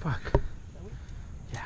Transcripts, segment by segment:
Fuck. Yeah.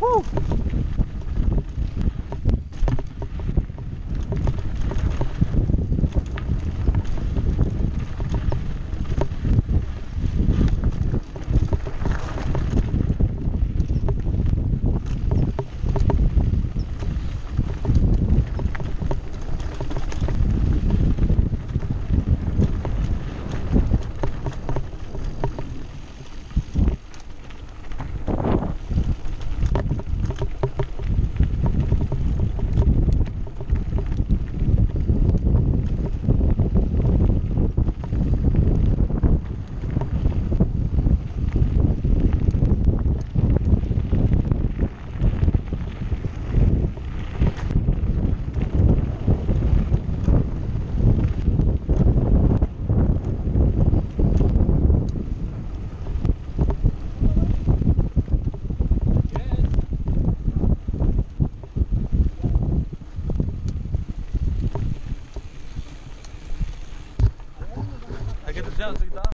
Woo. Düzen